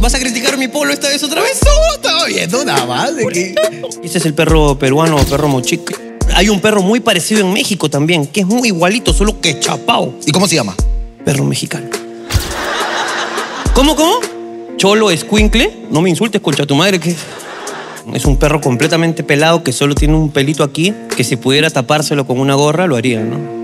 Vas a criticar mi polo esta vez otra vez? No, estaba viendo nada más. de que- Ese es el perro peruano, perro mochique. Hay un perro muy parecido en México también, que es muy igualito, solo que chapao. ¿Y cómo se llama? Perro mexicano. ¿Cómo, cómo? Cholo escuincle. No me insultes, concha tu madre, que es un perro completamente pelado que solo tiene un pelito aquí, que si pudiera tapárselo con una gorra lo haría, ¿no?